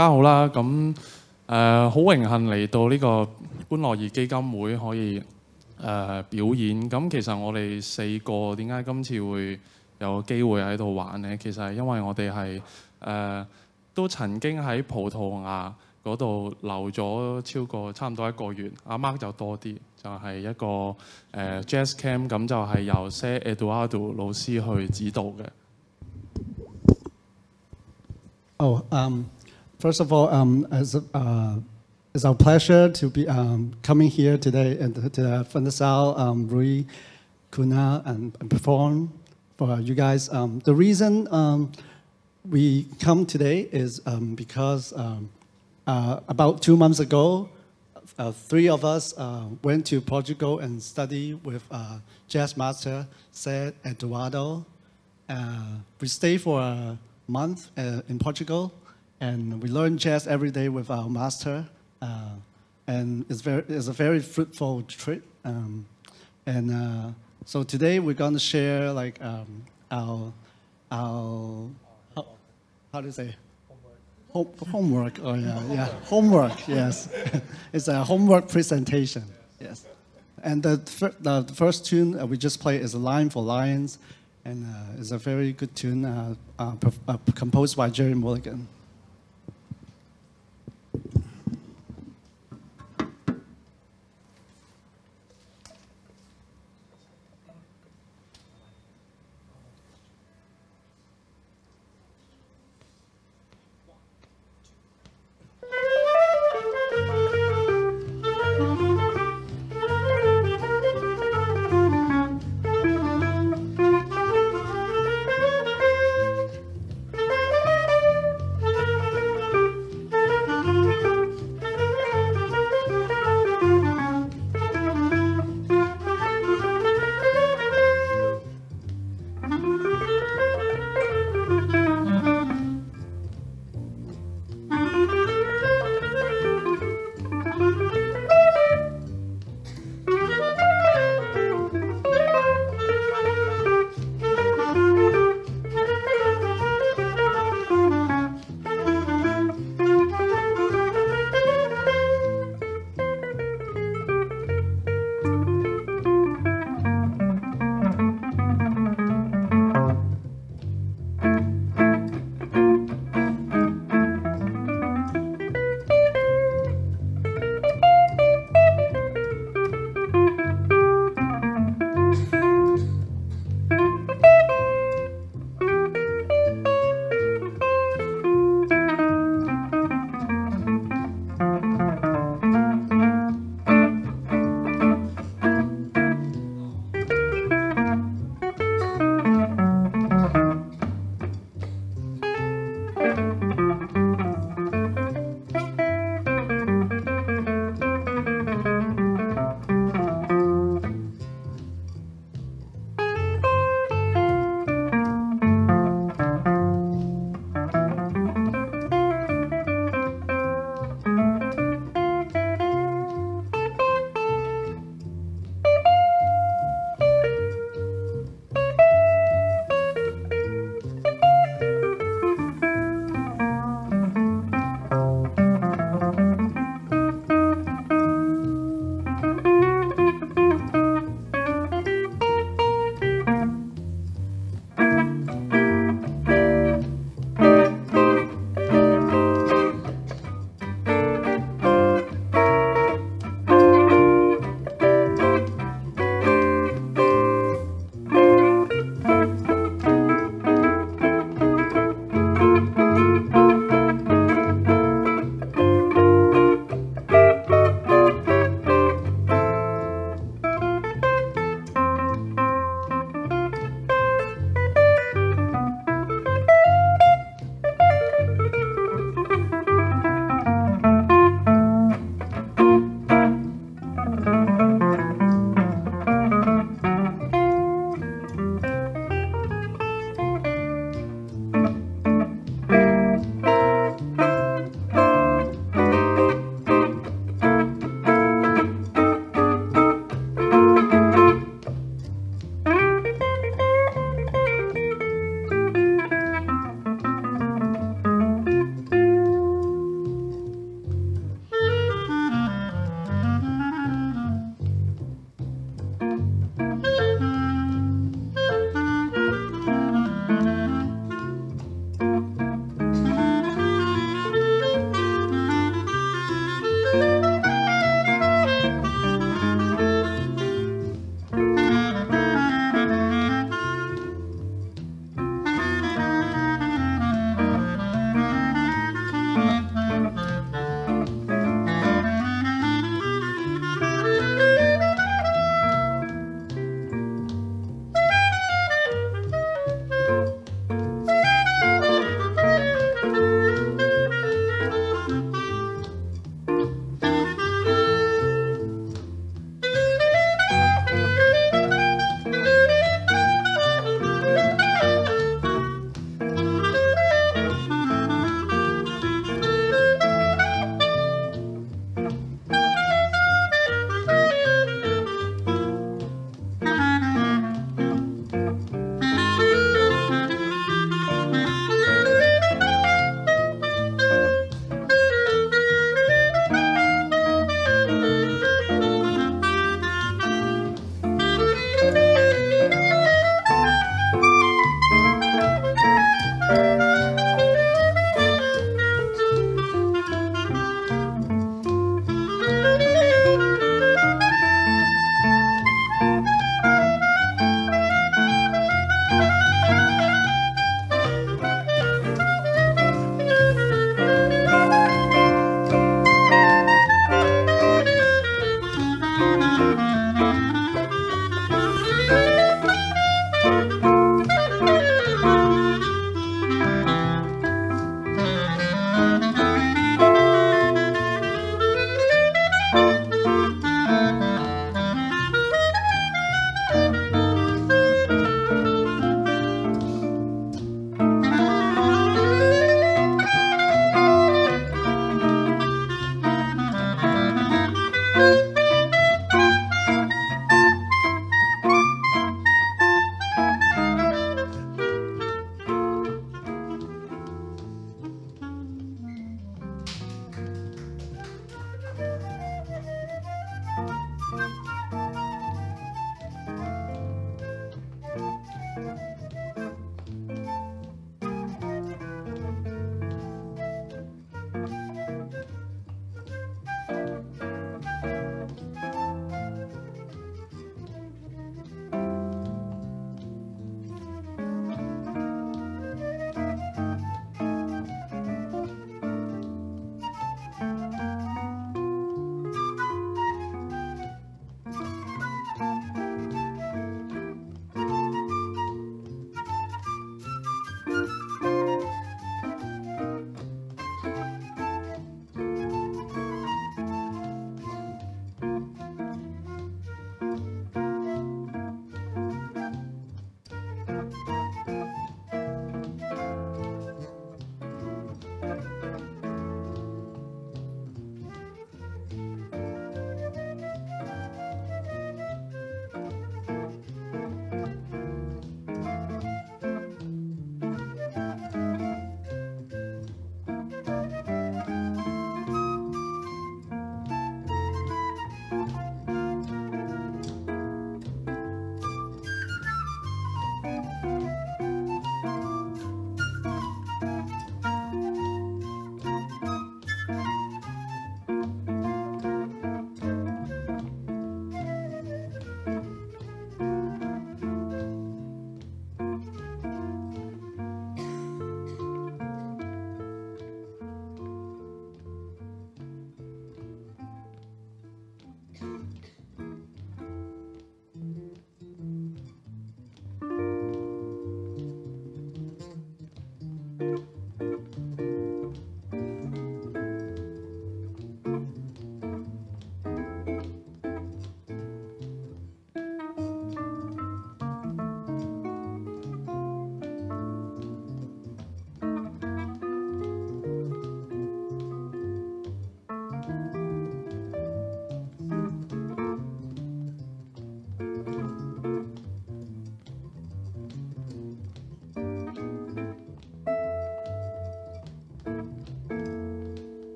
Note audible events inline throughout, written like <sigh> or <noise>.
大家好啦，咁誒好榮幸嚟到呢個歡樂兒基金會可以誒、表演。咁其實我哋四個點解今次會有機會喺度玩呢？其實係因為我哋係誒都曾經喺葡萄牙嗰度留咗超過差唔多一個月，阿 Mark 就多啲，就係、一個誒、Jazz Camp，咁就係由 Sir Eduardo 老師去指導嘅。Oh, um, first of all, um, as, uh, it's our pleasure to be um, coming here today and to, to Fundação, um, Rui, Cunha, and, and perform for you guys. Um, the reason um, we come today is um, because uh, about two months ago, uh, three of us uh, went to Portugal and studied with uh, jazz master Sir Eduardo. Uh, we stayed for a month uh, in Portugal, and we learn jazz every day with our master. Uh, and it's, very, it's a very fruitful trip. Um, and uh, so today we're going to share like um, our, our how, how do you say? Home, homework. Oh yeah, yeah. Homework. Yes, <laughs> it's a homework presentation. Yes, and the, fir- the first tune uh, we just played is Line for Lyons, and uh, it's a very good tune uh, uh, uh, composed by Gerry Mulligan.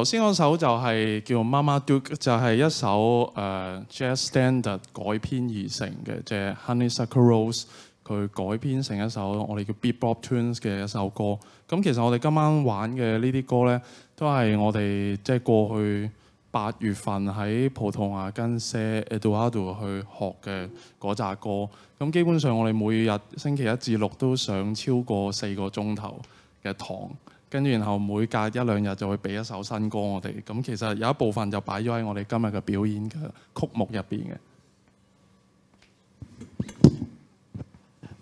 頭先嗰首就係叫 Mama Duke，就係一首誒、jazz standard 改編而成嘅，即係 Honeysuckle Rose 佢改編成一首我哋叫 Bebop Tunes 嘅一首歌。咁其實我哋今晚玩嘅呢啲歌呢，都係我哋即係過去八月份喺葡萄牙跟 Sir Eduardo 去學嘅嗰扎歌。咁基本上我哋每日星期一至六都上超過四個鐘頭嘅堂。跟住然後每隔一兩日就會俾一首新歌我哋。咁其實有一部分就擺咗喺我哋今日嘅表演嘅曲目入邊嘅。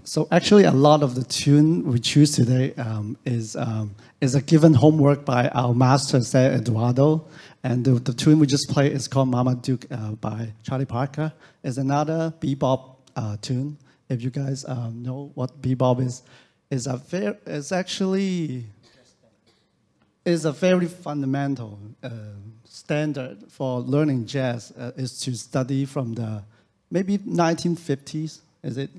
So actually, a lot of the tune we choose today um, is um, is a given homework by our master, Sir Eduardo. And the, the, tune we just played is called Marmaduke uh, by Charlie Parker. It's another bebop uh, tune. If you guys um, know what bebop is, is a very It's actually is a very fundamental uh, standard for learning jazz uh, is to study from the maybe 1950s. Is it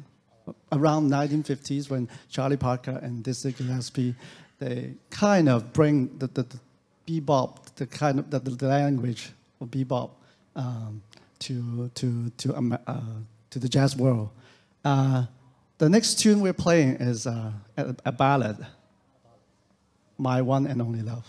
around 1950s when Charlie Parker and Dizzy Gillespie they kind of bring the, the, the bebop, the kind of the, the language of bebop um, to to to um, uh, to the jazz world. Uh, the next tune we're playing is uh, a, a ballad, my one and only love.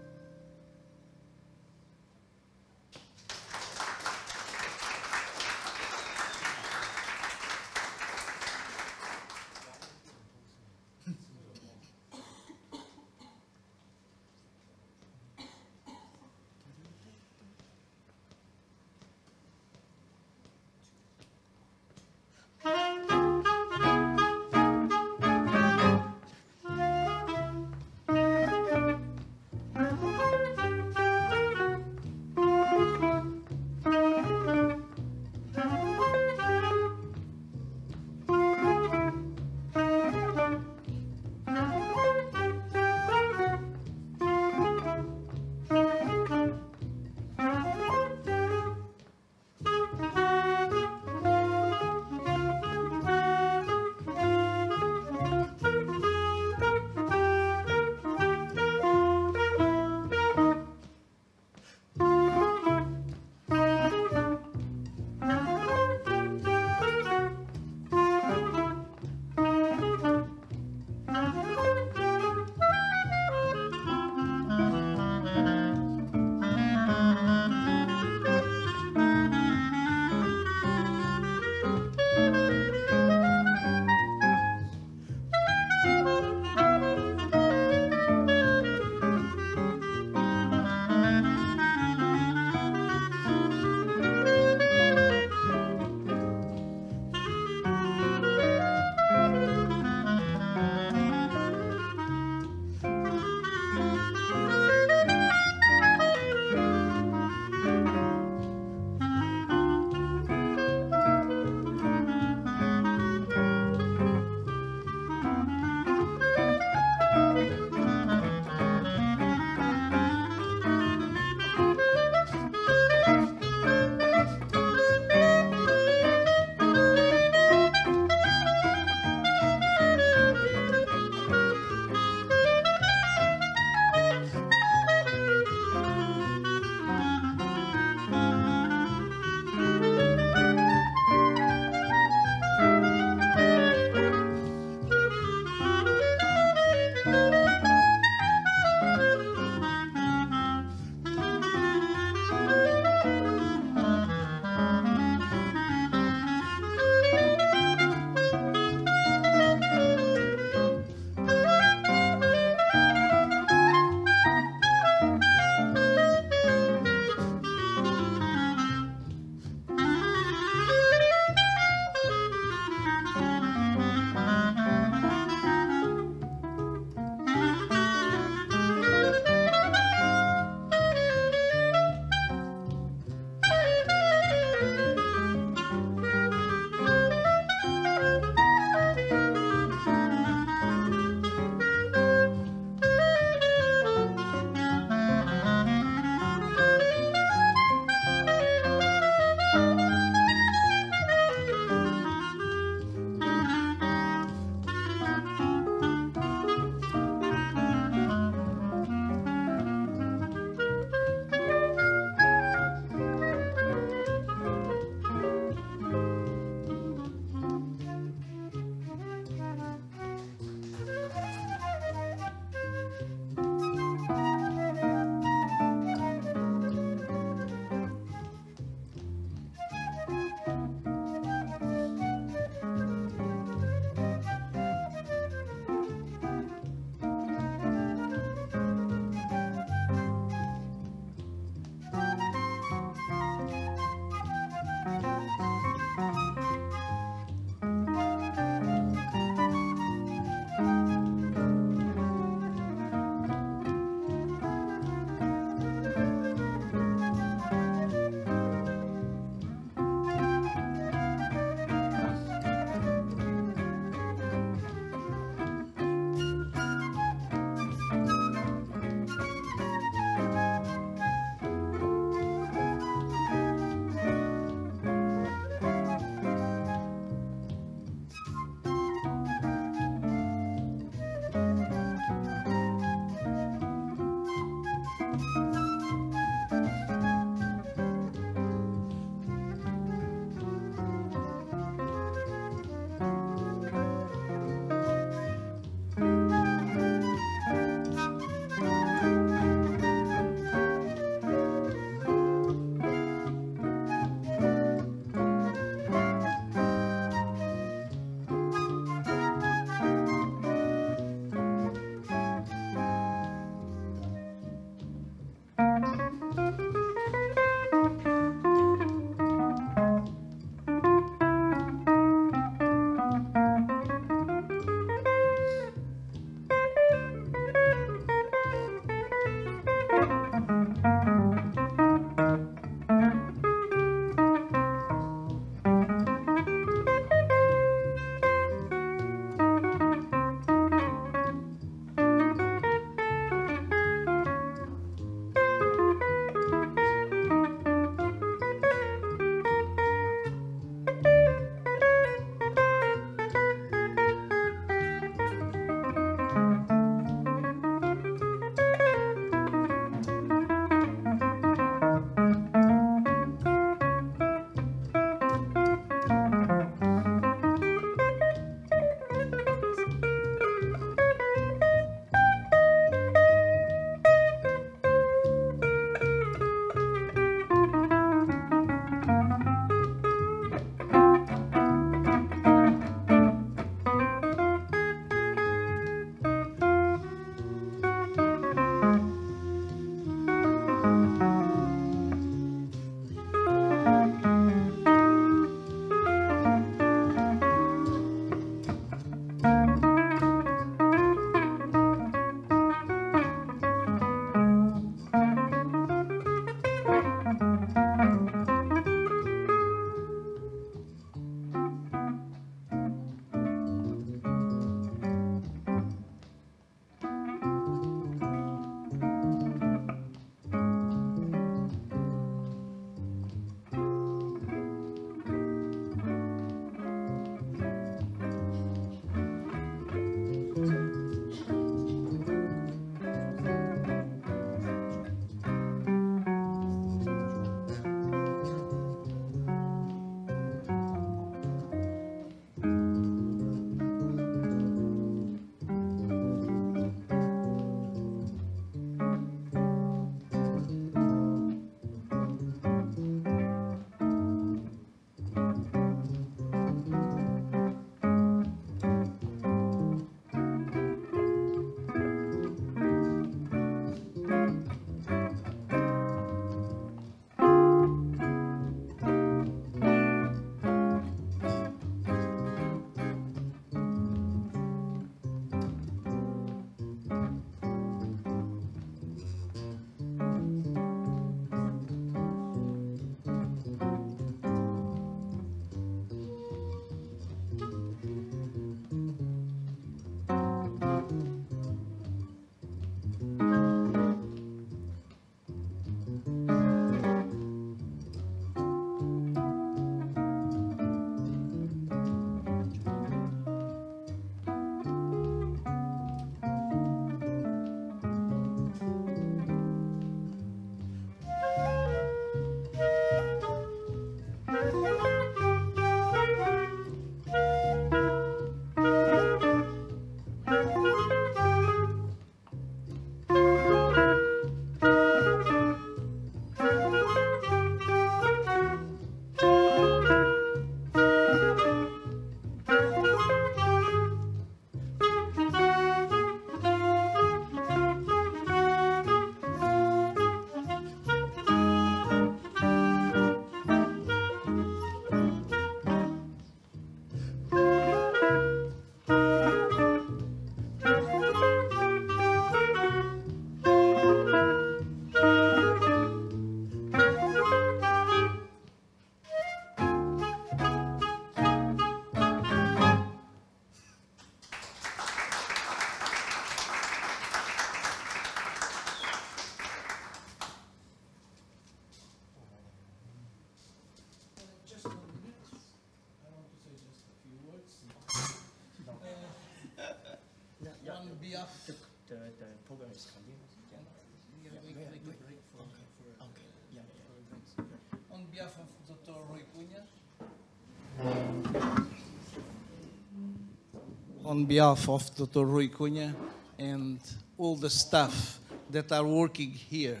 On behalf of Dr. Rui Cunha and all the staff that are working here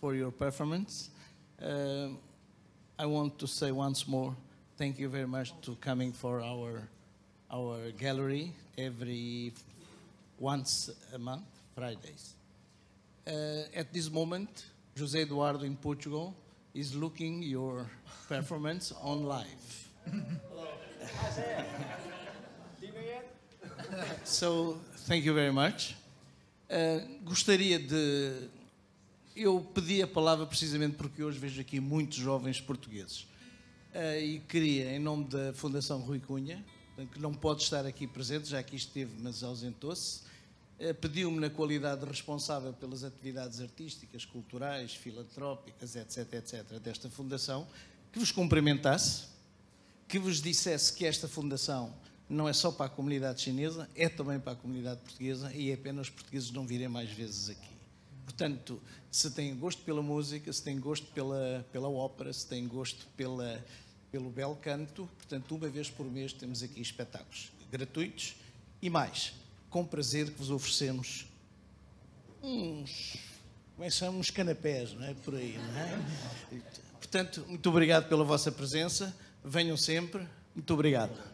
for your performance, uh, I want to say once more, thank you very much to coming for our our gallery every once a month, Fridays. Uh, at this moment, José Eduardo in Portugal is looking your performance on live. <laughs> so, thank you very much. Uh, gostaria de. Eu pedi a palavra precisamente porque hoje vejo aqui muitos jovens portugueses. Uh, e queria, em nome da Fundação Rui Cunha, que não pode estar aqui presente, já que esteve, mas ausentou-se, uh, pediu-me, na qualidade de responsável pelas atividades artísticas, culturais, filantrópicas, etc., etc., desta Fundação, que vos cumprimentasse, que vos dissesse que esta Fundação não é só para a comunidade chinesa, é também para a comunidade portuguesa e é apenas os portugueses não virem mais vezes aqui. Portanto, se têm gosto pela música, se têm gosto pela, pela ópera, se têm gosto pela, pelo belo canto, portanto, uma vez por mês temos aqui espetáculos gratuitos e mais, com prazer que vos oferecemos uns, como é que chamam, uns canapés, não é? Por aí, não é? Portanto, muito obrigado pela vossa presença, venham sempre, muito obrigado.